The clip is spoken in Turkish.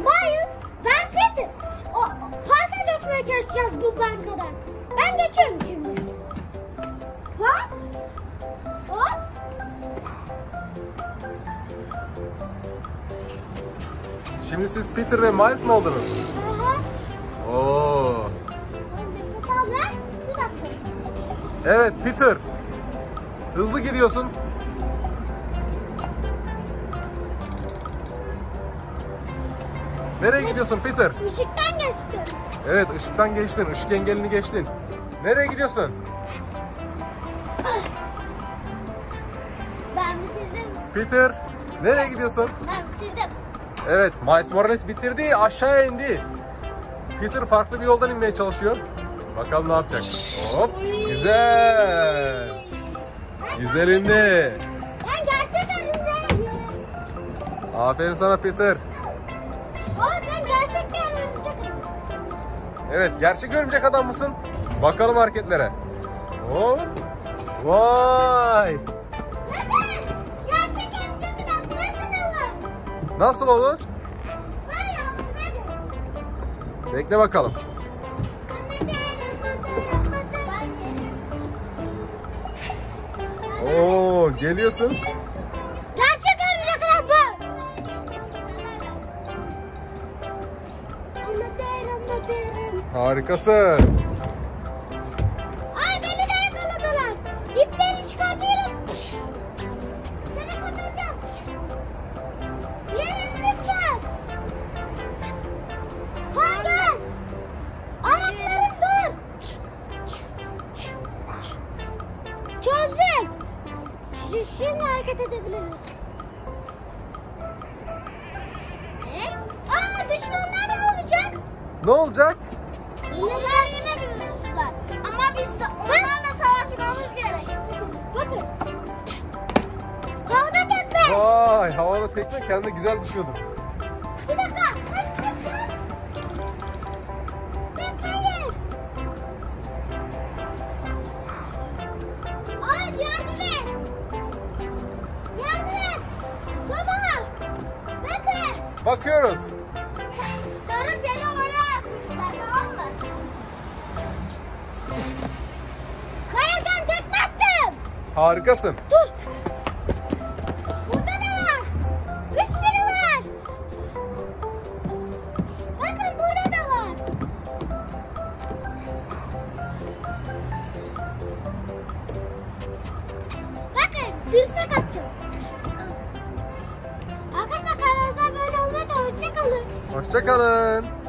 Miles, ben Peter. O, parka geçmeye çalışacağız bu bankadan. Ben geçiyorum şimdi. Hop. Hop. Şimdi siz Peter ve Miles mi oldunuz? Aha. Oo. Nefes al ver. Bir dakika. Evet Peter. Hızlı gidiyorsun. Nereye gidiyorsun Peter? Işıktan geçtim. Evet ışıktan geçtin. Işık engelini geçtin. Nereye gidiyorsun? Ben bitirdim. Peter. Nereye gidiyorsun? Ben bitirdim. Evet Miles Morales bitirdi. Aşağıya indi. Peter farklı bir yoldan inmeye çalışıyor. Bakalım ne yapacak. Hop. Güzel. Güzel indi. Ben gerçek örümceğim. Aferin sana Peter. Evet ben gerçekten örümcek. Evet gerçek örümcek adam mısın? Bakalım hareketlere. Hop. Vay. Neden? Gerçek örümcek adam nasıl olur? Nasıl olur? Hadi. Bekle bakalım. Oo geliyorsun. Harikasın. Ay beni de yakaladılar. İpleri çıkartıyorum. Seni kurtaracağım. Diğerini gideceğiz. Hayır. Ayaklarım dur. Çözdüm. Şimdi hareket edebiliriz. Evet. Aa düşmanlar ne olacak? Ne olacak? Onlar yine. Ama biz onlarla savaşmamız gerek. Bakın. Havada tekme. Vay havada tekme kendi güzel düşüyordun. Bir dakika. Kaç kaç kaç. Bekleyin. Ağaç yardım et. Yardım et. Baba. Bakın. Bakıyoruz. Harikasın. Dur. Burada da var. Bir sürü var. Bakın burada da var. Bakın dirsek atacağım. Arkadaşlar kanalımıza böyle olmayı da hoşçakalın. Hoşçakalın.